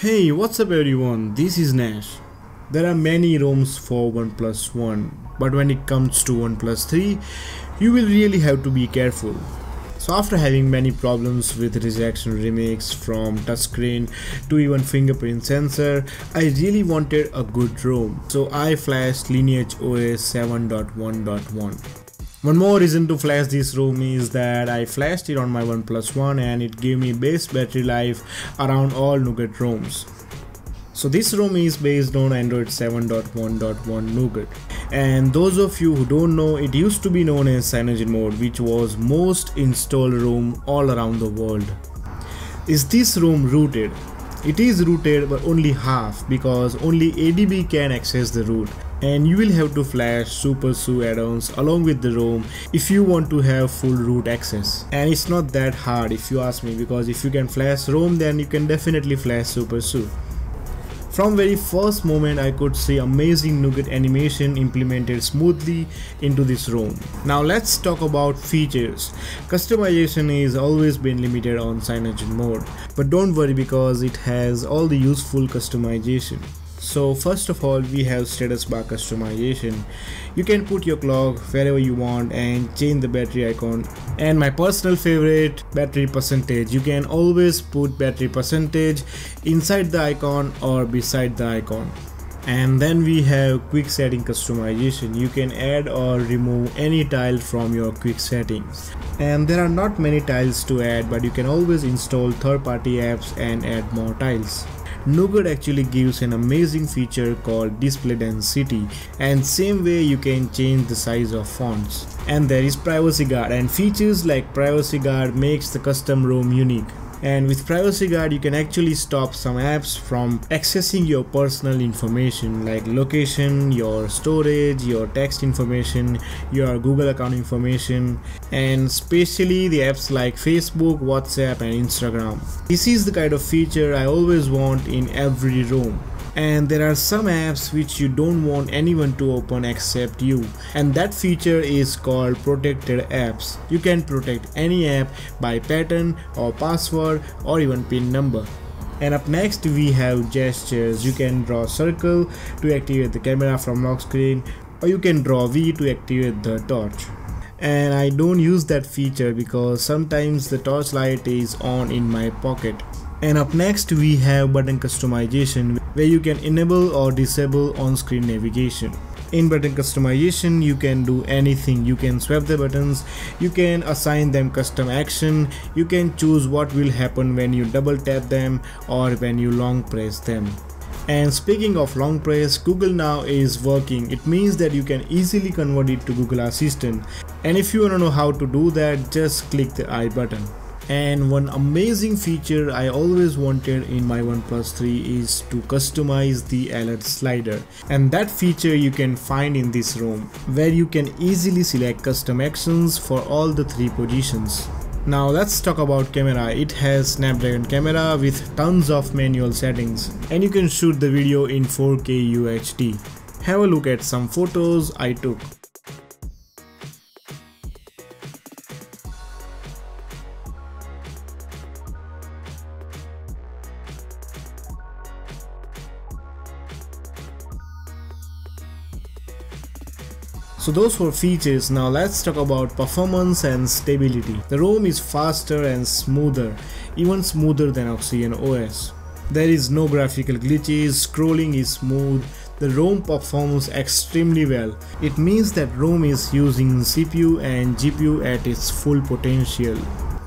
Hey, what's up everyone? This is Nash. There are many ROMs for OnePlus 1, but when it comes to OnePlus 3, you will really have to be careful. So after having many problems with Resurrection Remix from touchscreen to even fingerprint sensor, I really wanted a good ROM. So I flashed Lineage OS 7.1.1. One more reason to flash this ROM is that I flashed it on my OnePlus One and it gave me best battery life around all Nougat ROMs. So this ROM is based on Android 7.1.1 Nougat. And those of you who don't know, it used to be known as CyanogenMod which was most installed ROM all around the world. Is this ROM rooted? It is rooted but only half because only ADB can access the root and you will have to flash Super SU add-ons along with the ROM if you want to have full root access and it's not that hard if you ask me because if you can flash ROM then you can definitely flash Super SU. From very first moment I could see amazing Nougat animation implemented smoothly into this ROM. Now let's talk about features. Customization is always been limited on CyanogenMod but don't worry because it has all the useful customization. So first of all we have status bar customization. You can put your clock wherever you want and change the battery icon. And my personal favorite battery percentage. You can always put battery percentage inside the icon or beside the icon. And then we have quick setting customization. You can add or remove any tile from your quick settings. And there are not many tiles to add but you can always install third-party apps and add more tiles Nougat actually gives an amazing feature called display density and same way you can change the size of fonts. And there is privacy guard and features like privacy guard makes the custom ROM unique and with privacy guard you can actually stop some apps from accessing your personal information like location your storage your text information your google account information and especially the apps like facebook whatsapp and instagram. This is the kind of feature i always want in every ROM and there are some apps which you don't want anyone to open except you. And that feature is called protected apps. You can protect any app by pattern or password or even pin number. And up next we have gestures. You can draw circle to activate the camera from lock screen or you can draw V to activate the torch. And I don't use that feature because sometimes the torchlight is on in my pocket and up next we have button customization where you can enable or disable on-screen navigation. In button customization you can do anything, you can swap the buttons, you can assign them custom action, you can choose what will happen when you double tap them or when you long press them. And speaking of long press, Google Now is working. It means that you can easily convert it to Google Assistant. And if you want to know how to do that, just click the I button and one amazing feature I always wanted in my OnePlus 3 is to customize the alert slider and that feature you can find in this ROM where you can easily select custom actions for all the three positions. Now let's talk about camera. It has Snapdragon camera with tons of manual settings and you can shoot the video in 4K UHD. Have a look at some photos I took. So those were features, now let's talk about performance and stability. The ROM is faster and smoother, even smoother than Oxygen OS. There is no graphical glitches, scrolling is smooth, the ROM performs extremely well. It means that ROM is using CPU and GPU at its full potential.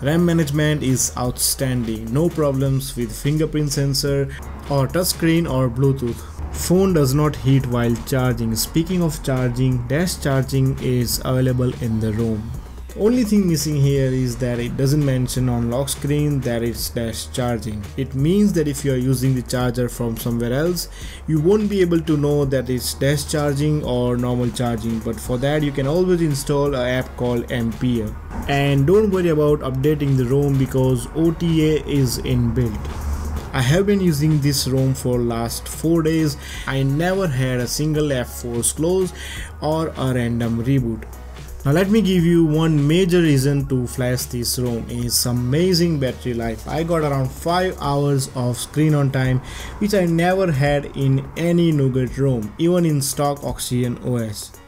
RAM management is outstanding, no problems with fingerprint sensor or touchscreen or Bluetooth. Phone does not heat while charging. Speaking of charging, dash charging is available in the ROM. Only thing missing here is that it doesn't mention on lock screen that it's dash charging. It means that if you are using the charger from somewhere else, you won't be able to know that it's dash charging or normal charging but for that you can always install an app called Ampere. And don't worry about updating the ROM because OTA is inbuilt. I have been using this ROM for last 4 days. I never had a single F-Force close or a random reboot. Now let me give you one major reason to flash this ROM is amazing battery life. I got around 5 hours of screen on time which I never had in any Nougat ROM even in stock Oxygen OS.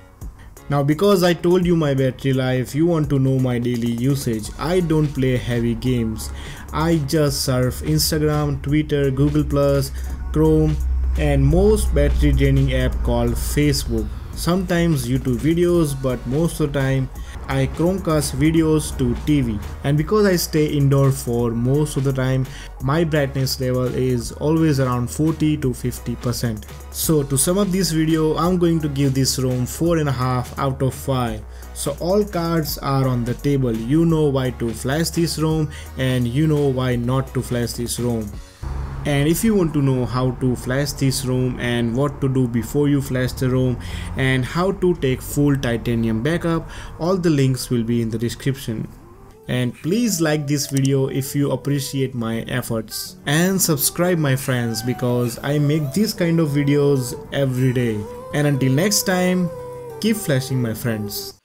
Now because I told you my battery life, you want to know my daily usage. I don't play heavy games. I just surf Instagram, Twitter, Google+, Chrome and most battery draining app called Facebook sometimes YouTube videos but most of the time I Chromecast videos to TV and because I stay indoor for most of the time my brightness level is always around 40 to 50 percent. So to sum up this video I'm going to give this ROM 4.5 out of 5. So all cards are on the table you know why to flash this ROM and you know why not to flash this ROM and if you want to know how to flash this ROM and what to do before you flash the ROM and how to take full titanium backup all the links will be in the description. And please like this video if you appreciate my efforts. And subscribe my friends because I make these kind of videos every day. And until next time keep flashing my friends